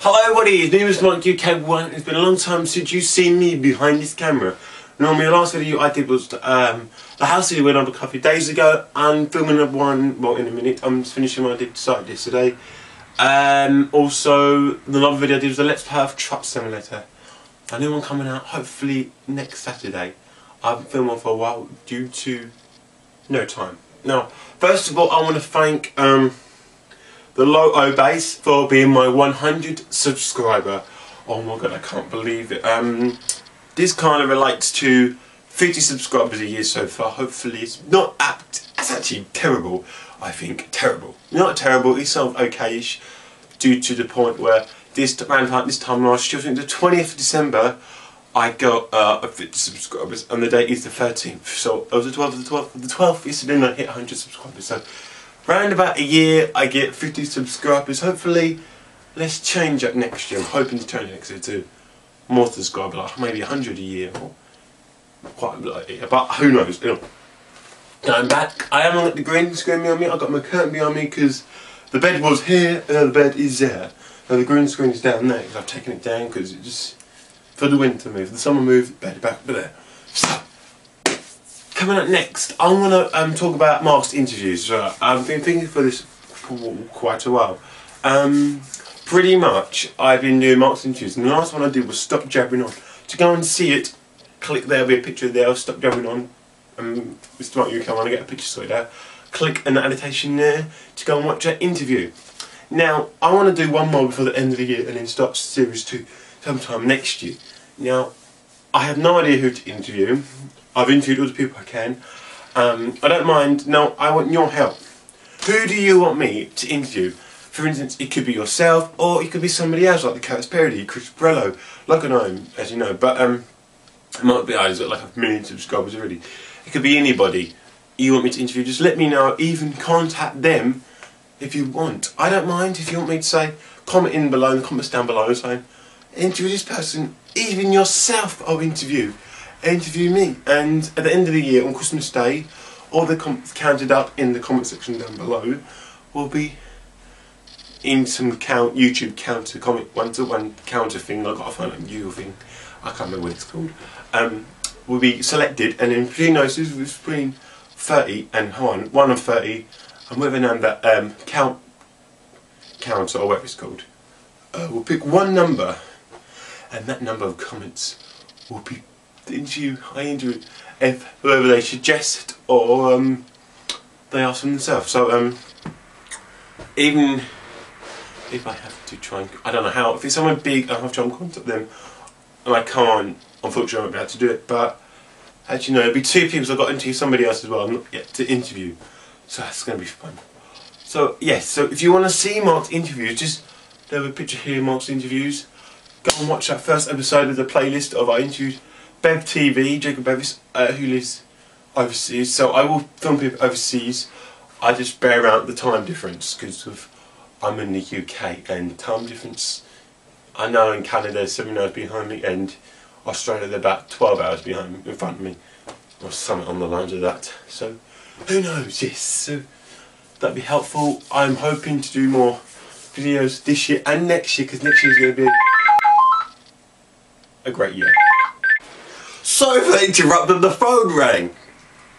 Hello everybody, it's me Mr. Mark UK1. It's been a long time since you've seen me behind this camera. Normally the last video I did was um, the house we went on a couple of days ago and filming another one, well in a minute, I'm just finishing what I did started yesterday. Um, also, the other video I did was the Let's Play of Truck Simulator. A new one coming out hopefully next Saturday. I've been filming for a while due to no time. Now, first of all I want to thank um, the Low O Base for being my 100 subscriber. Oh my god, I can't believe it. Um, this kind of relates to 50 subscribers a year so far. Hopefully, it's not apt. It's actually terrible. I think terrible. Not terrible. It's sort of okayish, due to the point where this this time last year, I think the 20th of December, I got uh, 50 subscribers, and the date is the 13th. So it was the 12th, of the 12th, the 12th. is Yesterday, I hit 100 subscribers. So Round about a year, I get 50 subscribers. Hopefully, let's change that next year. I'm hoping to turn it next year to more subscribers, like maybe 100 a year or quite a lot. But who knows? You know. I'm back. I am on the green screen behind me. I've got my curtain behind me because the bed was here and the bed is there. And the green screen is down there because I've taken it down because it just for the winter move. The summer move, bed back there. So Coming up next, I'm going to um, talk about Mark's interviews. I've been thinking for this for quite a while. Um, pretty much, I've been doing Mark's interviews, and the last one I did was Stop Jabbering On. To go and see it, click there, will be a picture there, Stop Jabbering On. Um, Mr. Mark, you come on and get a picture sorted out. Click an annotation there to go and watch that interview. Now, I want to do one more before the end of the year and then start series two sometime next year. Now, I have no idea who to interview. I've interviewed all the people I can. Um, I don't mind. No, I want your help. Who do you want me to interview? For instance, it could be yourself, or it could be somebody else, like the Cats Parody, Chris Brello. Like I know as you know, but um, it might be I've got like a million subscribers already. It could be anybody you want me to interview. Just let me know. Even contact them if you want. I don't mind if you want me to say comment in below, in the comments down below, saying interview this person. Even yourself, I'll interview interview me. And at the end of the year, on Christmas Day, all the comments counted up in the comment section down below will be in some count YouTube counter comment one to one counter thing. I got to find a new thing. I can't remember what it's called. Um, will be selected, and in between those, between 30 and one, one and 30, and with a number um, count counter or whatever it's called. Uh, we'll pick one number, and that number of comments will be into I into if whoever they suggest or um, they ask them themselves. So um, even if I have to try and I don't know how if it's someone big I have to try and contact them and I can't unfortunately I won't be able to do it but actually no it'll be two people so I've got to interview somebody else as well I'm not yet to interview. So that's going to be fun. So yes so if you want to see Mark's interviews just there's a picture here Mark's interviews. Go and watch that first episode of the playlist of our interviews Bev TV, Jacob Bevis, uh, who lives overseas. So I will film people overseas. I just bear out the time difference because of I'm in the UK and the time difference. I know in Canada seven hours behind me and Australia they're about 12 hours behind me, in front of me or something on the lines of that. So who knows? Yes. So that'd be helpful. I'm hoping to do more videos this year and next year because next year is going to be a great year. Sorry for interrupting, the phone rang.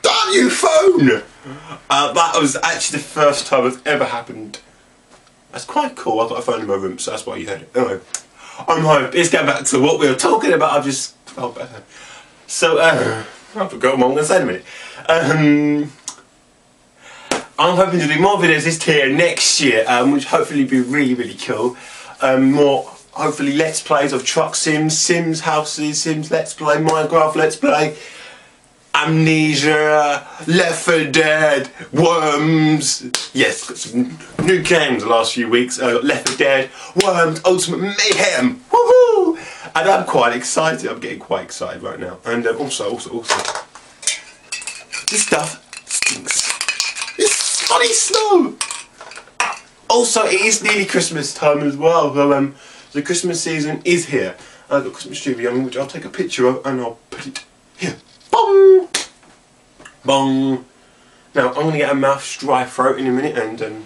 Damn you phone! Uh, that was actually the first time it's ever happened. That's quite cool, I've got a phone in my room, so that's why you heard it. Anyway, I'm home. Let's get back to what we were talking about. I've just felt better. So, uh, I forgot what I'm going to say in a minute. Um, I'm hoping to do more videos this year next year, um, which hopefully be really, really cool. Um, more hopefully let's plays of truck sims, sims houses, sims let's play, Minecraft let's play, Amnesia, Left 4 Dead, Worms. Yes, got some new games the last few weeks. Uh, Left 4 Dead, Worms, Ultimate Mayhem. Woohoo! And I'm quite excited. I'm getting quite excited right now. And uh, also, also, also, this stuff stinks. It's snotty snow. Also, it is nearly Christmas time as well. So, um, the Christmas season is here. I've got Christmas tree which I'll take a picture of and I'll put it here. Bong! Bong! Now, I'm going to get a mouth dry throat in a minute and um,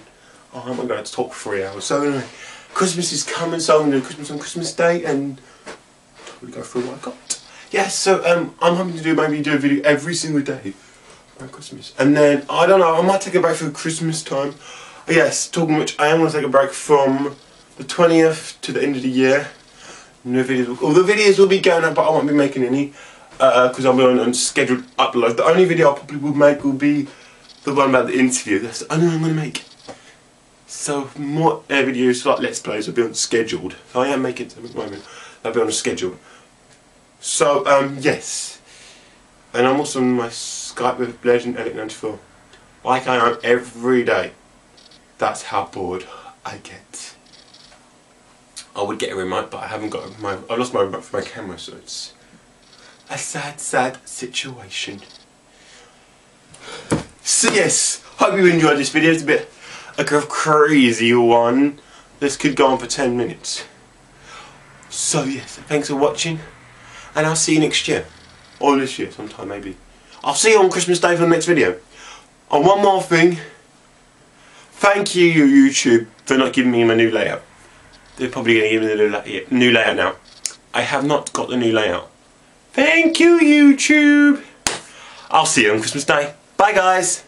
oh, I'm going to talk for three hours. So anyway, Christmas is coming, so I'm going to do Christmas on Christmas Day and we go through what I got. Yes, so um, I'm hoping to do maybe do a video every single day around Christmas. And then, I don't know, I might take a break for Christmas time. Yes, talking which, I am going to take a break from the 20th to the end of the year. No videos, all the videos will be going up, but I won't be making any because uh, I'll be on, scheduled upload. The only video I probably will make will be the one about the interview. That's the only one I'm going to make. So more videos like Let's Plays will be on scheduled. I am making them at the moment. They'll be on a schedule. So um, yes, and I'm also on my Skype with Legend Elliot 94, like I am every day. That's how bored I get. I would get a remote, but I haven't got my. I lost my remote for my camera, so it's a sad, sad situation. So yes, hope you enjoyed this video. It's a bit like a crazy one. This could go on for 10 minutes. So yes, thanks for watching. And I'll see you next year. Or this year, sometime maybe. I'll see you on Christmas Day for the next video. And one more thing. Thank you, YouTube, for not giving me my new layout. They're probably going to give me the new layout now. I have not got the new layout. Thank you, YouTube. I'll see you on Christmas Day. Bye, guys.